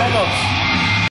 Vamos.